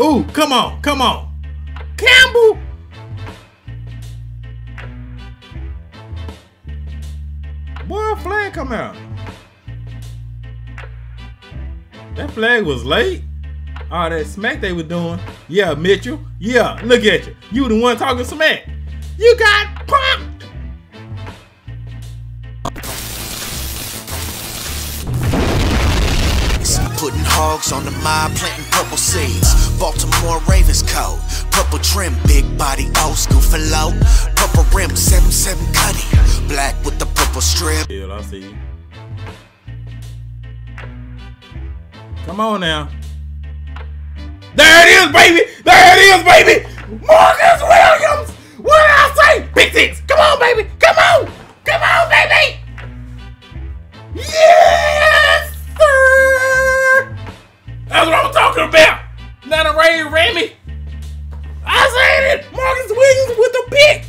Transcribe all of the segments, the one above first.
Ooh, come on, come on. Campbell. Boy, flag come out. That flag was late. All that smack they were doing. Yeah, Mitchell. Yeah, look at you. You the one talking smack. You got hogs on the planting purple seeds. Baltimore Ravens code. Purple trim, big body, old school for low. Purple rim, 7-7 cutty. Black with the purple strip. Yeah, I see you. Come on now. There it is, baby! There it is, baby! Marcus Williams! What did I say? Big six! Come on, baby! Come on! Come on, baby! Yes, That's what I'm talking about! Not a Ray Remy! I said it! Marcus Williams with the pick!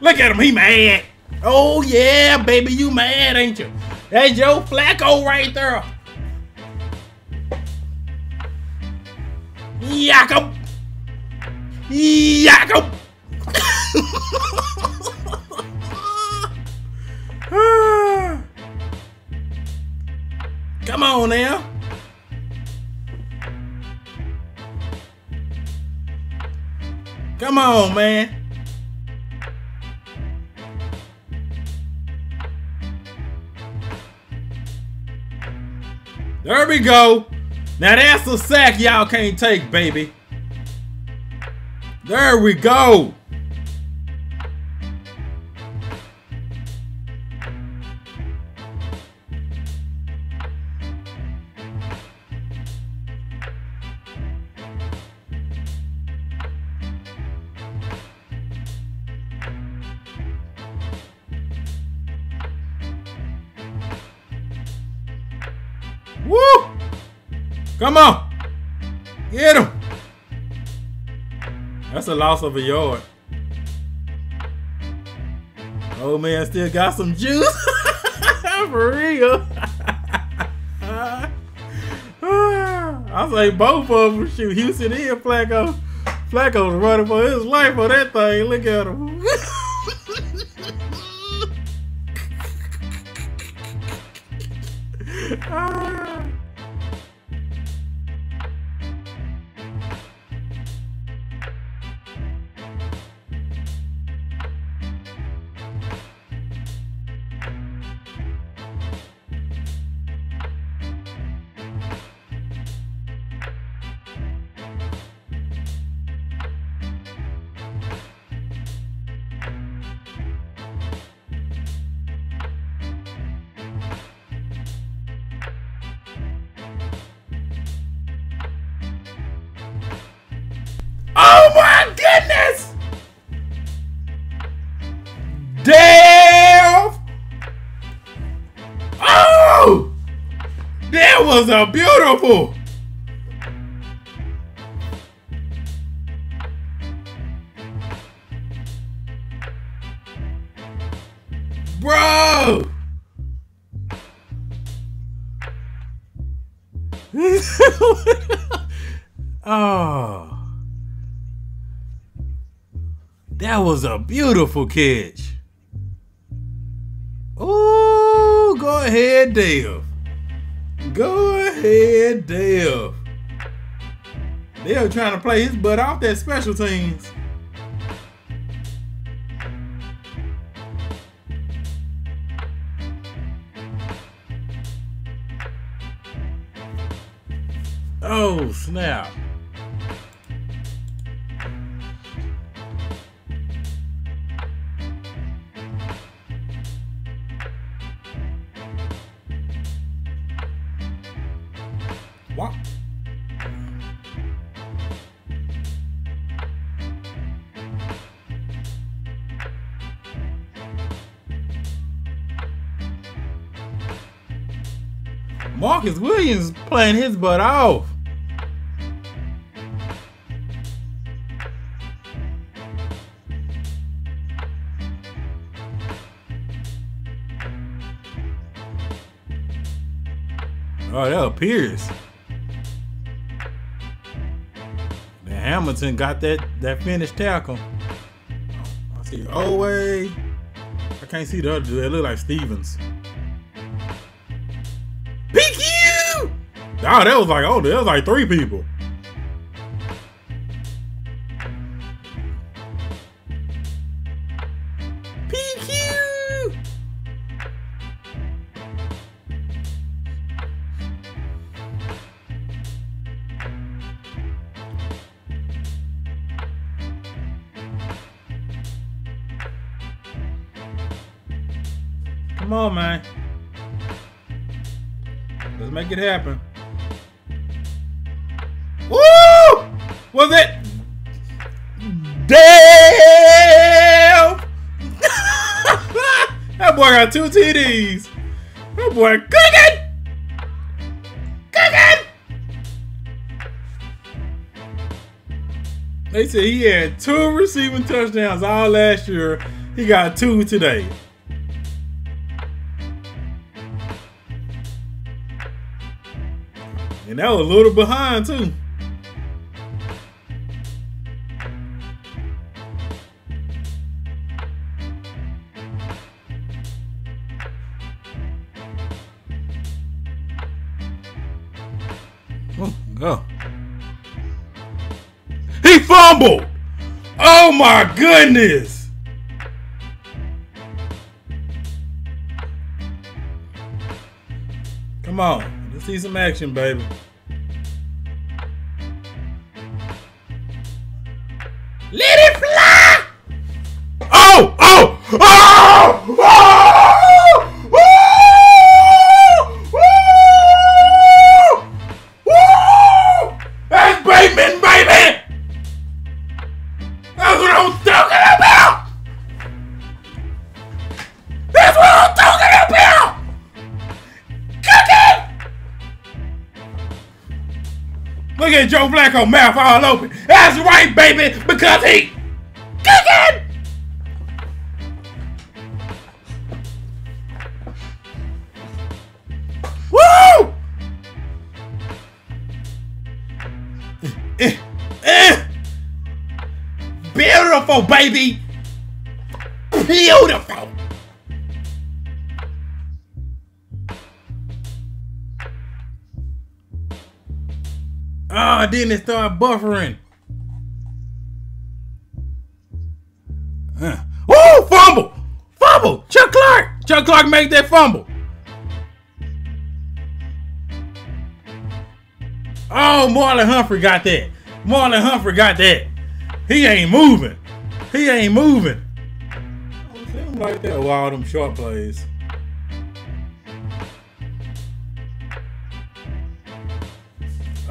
Look at him, he mad! Oh yeah, baby, you mad, ain't you? That's Joe Flacco right there. Jakob! Jakob! Come on now. Come on, man. There we go. Now that's a sack y'all can't take, baby. There we go. Woo! Come on. Get him. That's a loss of a yard. Oh man, still got some juice. For real. I say both of them shoot Houston and Flacco. Flacco's running for his life on that thing. Look at him. Ah. That was a beautiful! Bro! oh. Ah. That was a beautiful catch. Oh, go ahead, Dave. Go ahead, Dave. They're trying to play his butt off that special teams. Oh, snap. Marcus Williams playing his butt off. Oh, that appears. Hamilton got that that finished tackle. Oh, I see Oweh. I can't see the other dude. It look like Stephens. Oh, that was like oh, that was like three people. PQ! Come on, man. Let's make it happen. Woo! Was it? Damn! that boy got two TDs. That boy cooking! Cooking! They said he had two receiving touchdowns all last year. He got two today. And that was a little behind too. Oh, go. He fumbled! Oh my goodness! Come on, let's see some action, baby. Let it fly! Oh! Oh! Oh! Oh! Look at Joe Flacco mouth all open. That's right, baby, because he cooking! Woo! Eh, eh. Beautiful, baby! Beautiful! Ah, then it started buffering. Uh. Woo! Fumble! Fumble! Chuck Clark! Chuck Clark made that fumble. Oh, Marlon Humphrey got that. Marlon Humphrey got that. He ain't moving. He ain't moving. Don't like that all them short plays.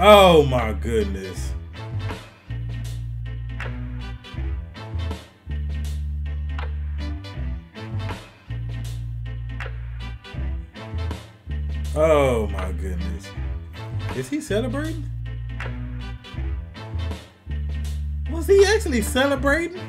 Oh my goodness. Oh my goodness. Is he celebrating? Was he actually celebrating?